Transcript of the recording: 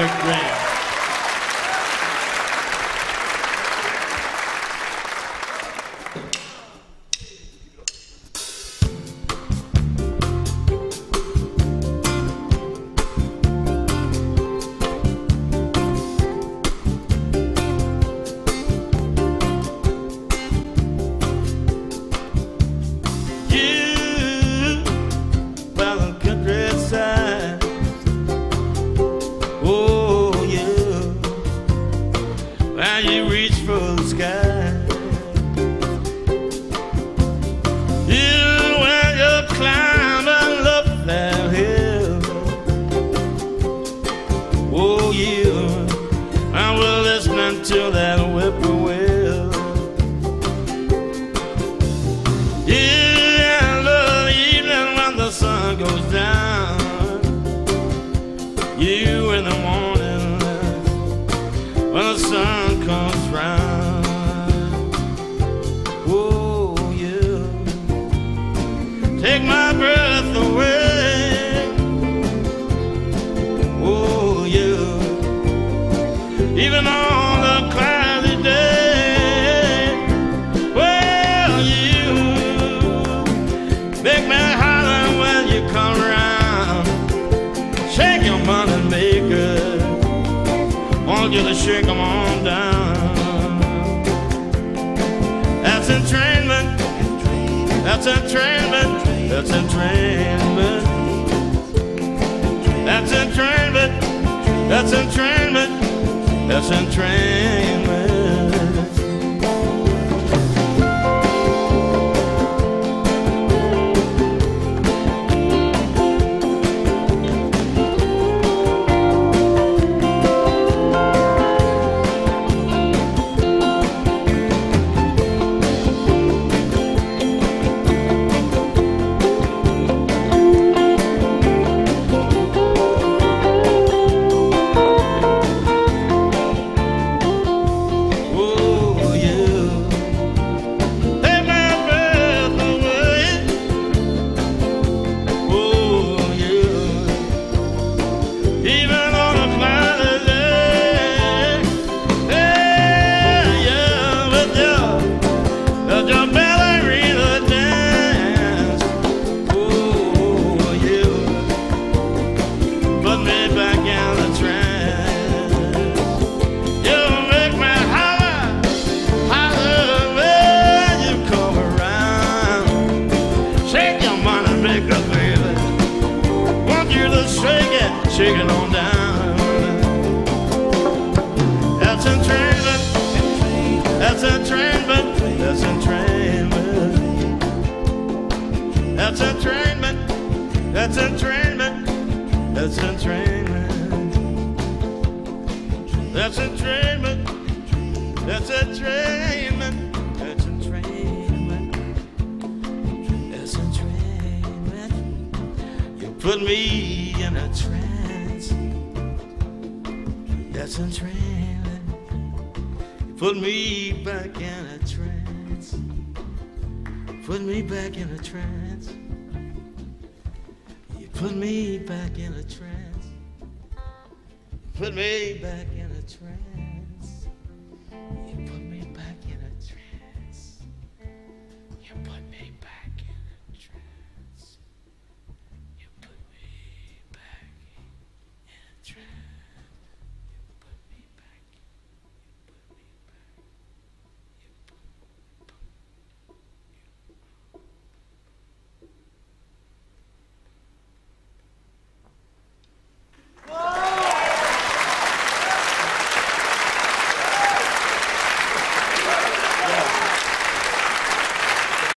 McGrath. While you reach for the sky. Oh, take my breath away. Oh, even on a cloudy day. Well, you make me holler when you come around. Shake your money maker. Want you to on down. That's entrainment. That's entrainment. That's entrainment. That's entrainment. That's entrainment. shaking on down. That's a train, but that's a train, but that's a train, but that's a train, but that's a train, but that's a train, that's a train, but that's a train, put me in a trance. That's entrainment. You put me back in a trance. Put me back in a trance. You put me back in a trance. Put me back in a trance.